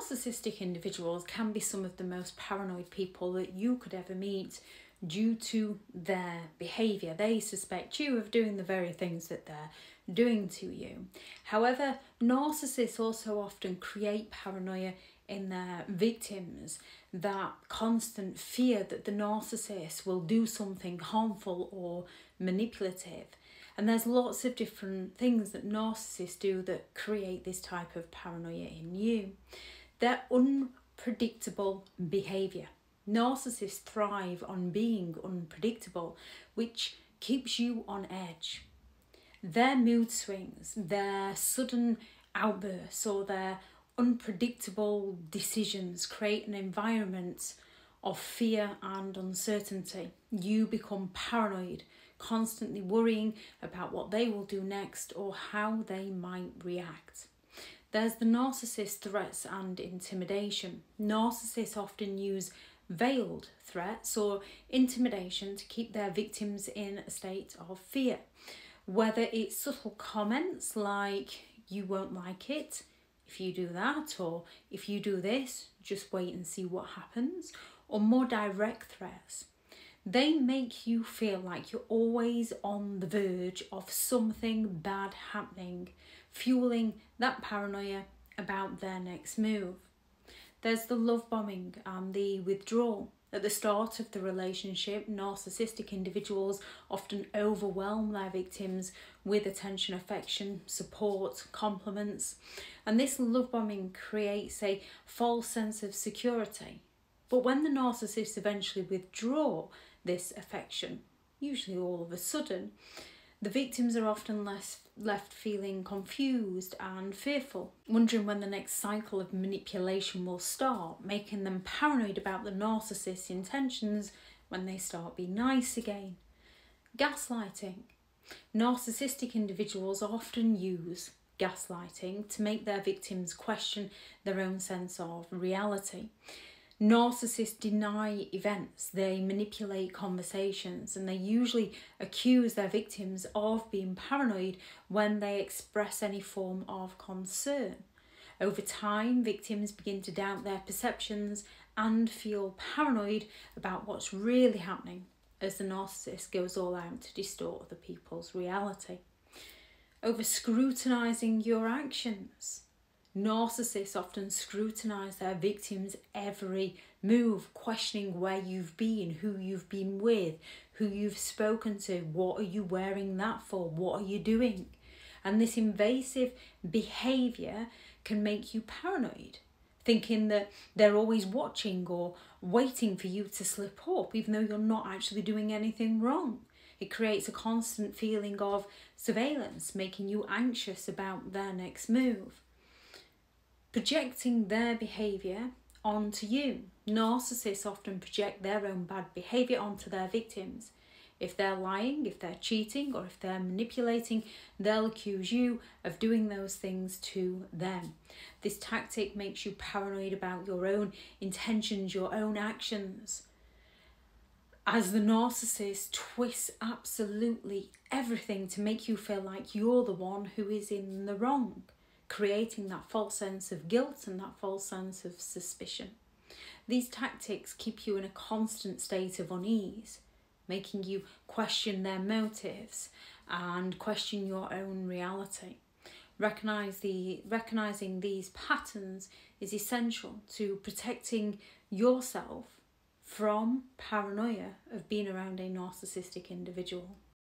Narcissistic individuals can be some of the most paranoid people that you could ever meet due to their behaviour. They suspect you of doing the very things that they're doing to you. However, narcissists also often create paranoia in their victims that constant fear that the narcissist will do something harmful or manipulative. And there's lots of different things that narcissists do that create this type of paranoia in you. Their unpredictable behaviour. Narcissists thrive on being unpredictable, which keeps you on edge. Their mood swings, their sudden outbursts, or their unpredictable decisions create an environment of fear and uncertainty. You become paranoid, constantly worrying about what they will do next or how they might react. There's the narcissist threats and intimidation. Narcissists often use veiled threats or intimidation to keep their victims in a state of fear. Whether it's subtle comments like, you won't like it, if you do that, or if you do this, just wait and see what happens, or more direct threats. They make you feel like you're always on the verge of something bad happening, fueling that paranoia about their next move. There's the love bombing and the withdrawal. At the start of the relationship, narcissistic individuals often overwhelm their victims with attention, affection, support, compliments, and this love bombing creates a false sense of security. But when the narcissists eventually withdraw this affection, usually all of a sudden, the victims are often less left feeling confused and fearful, wondering when the next cycle of manipulation will start, making them paranoid about the narcissist's intentions when they start being nice again. Gaslighting. Narcissistic individuals often use gaslighting to make their victims question their own sense of reality. Narcissists deny events, they manipulate conversations, and they usually accuse their victims of being paranoid when they express any form of concern. Over time, victims begin to doubt their perceptions and feel paranoid about what's really happening as the narcissist goes all out to distort other people's reality. Over scrutinizing your actions. Narcissists often scrutinize their victims' every move, questioning where you've been, who you've been with, who you've spoken to, what are you wearing that for, what are you doing. And this invasive behavior can make you paranoid, thinking that they're always watching or waiting for you to slip up, even though you're not actually doing anything wrong. It creates a constant feeling of surveillance, making you anxious about their next move projecting their behaviour onto you. Narcissists often project their own bad behaviour onto their victims. If they're lying, if they're cheating, or if they're manipulating, they'll accuse you of doing those things to them. This tactic makes you paranoid about your own intentions, your own actions. As the narcissist twists absolutely everything to make you feel like you're the one who is in the wrong creating that false sense of guilt and that false sense of suspicion. These tactics keep you in a constant state of unease, making you question their motives and question your own reality. Recognize the, recognizing these patterns is essential to protecting yourself from paranoia of being around a narcissistic individual.